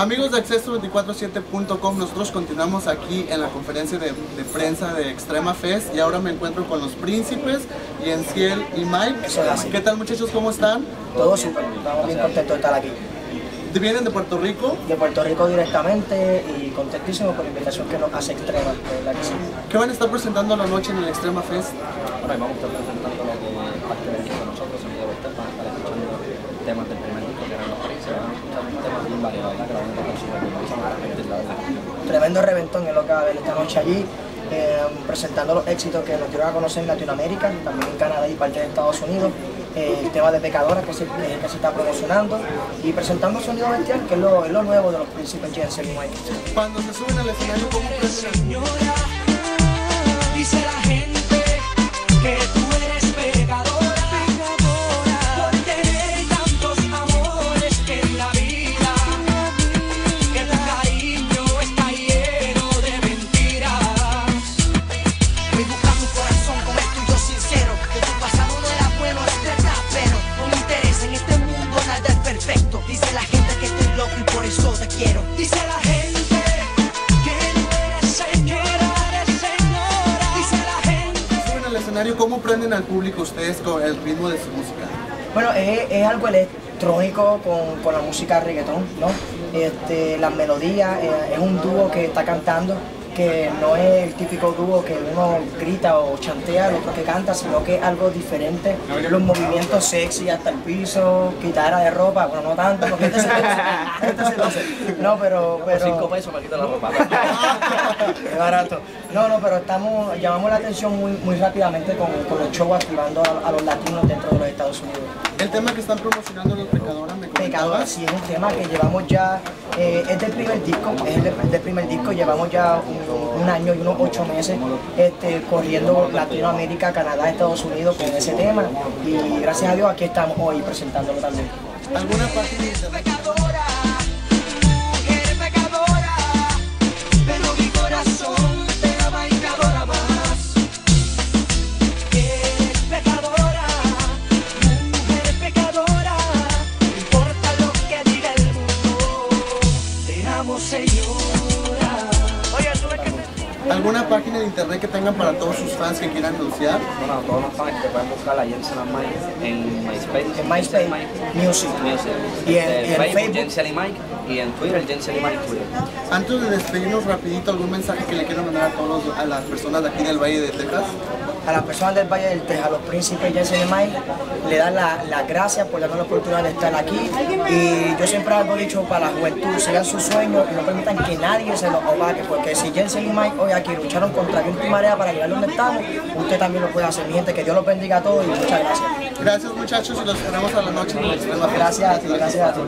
Amigos de Acceso247.com, nosotros continuamos aquí en la conferencia de, de prensa de Extrema Fest y ahora me encuentro con los príncipes, Yenciel y Mike. Eso es así. ¿Qué tal muchachos? ¿Cómo están? Todo súper, estamos bien contentos de estar aquí. ¿Vienen de Puerto Rico? De Puerto Rico directamente y contentísimos por la invitación que nos hace Extrema, verdad que sí. ¿Qué van a estar presentando la noche en el Extrema Fest? Bueno, vamos a estar presentando parte de nosotros, van a estar escuchando temas del primer Tremendo reventón es lo que va a haber esta noche allí, eh, presentando los éxitos que nos dieron a conocer en Latinoamérica, también en Canadá y parte de Estados Unidos. eh, el tema de Pecadora que se, eh, que se está promocionando y presentando Sonido Bestial, que es lo, es lo nuevo de los príncipes Jensen y Mike. Cuando se suben al escenario, ¿cómo eso te quiero. Dice la gente que no eres señora, eres señora. Dice la gente. suben al escenario? ¿Cómo prenden al público ustedes con el ritmo de su música? Bueno, es, es algo electrónico con, con la música reggaetón, ¿no? Este, las melodías, eh, es un dúo que está cantando, que no es el típico dúo que uno grita o chantea, el otro que canta, sino que es algo diferente. Los movimientos sexy hasta el piso, quitadera de ropa, bueno, no tanto, porque este se luce, este se luce. No, pero... Por pero 5 pesos me quito la ropa. Qué barato. No, no, pero estamos, llamamos la atención muy, muy rápidamente con, con los shows activando a, a los latinos dentro de los Estados Unidos. El tema que están promocionando los Pecadora, me Pecadora comentabas. sí es un tema que llevamos ya, eh, es del primer disco, es el del, primer disco, llevamos ya un, un año y unos ocho meses este, corriendo Latinoamérica, Canadá, Estados Unidos con ese tema y gracias a Dios aquí estamos hoy presentándolo también. ¿Alguna ¿Alguna página de internet que tengan para todos sus fans que quieran anunciar? Bueno, a todos los fans que pueden buscar a Jensen and Mike en MySpace. En MySpace, Music. Music. Y en- Eh, y en Facebook, Facebook. Jensen y Mike. Y en Twitter, Jensen y Mike Twitter. Antes de despedirnos rapidito, ¿algún mensaje que le quieran mandar a todos a las personas de aquí del Valle de Texas? A las personas del Valle del Texas, a los príncipes Jensen y Mike, le dan las la gracias por darnos la oportunidad de estar aquí. Y yo siempre hago dicho para la juventud, sigan sus sueños y no permitan que nadie se los opaque, porque si Jensen y Mike hoy aquí lucharon contra viento y marea para llegar donde estamos, usted también lo puede hacer. Mi gente, que Dios los bendiga a todos y muchas gracias. Gracias muchachos y los esperamos a la noche. Gracias a ti, gracias a ti.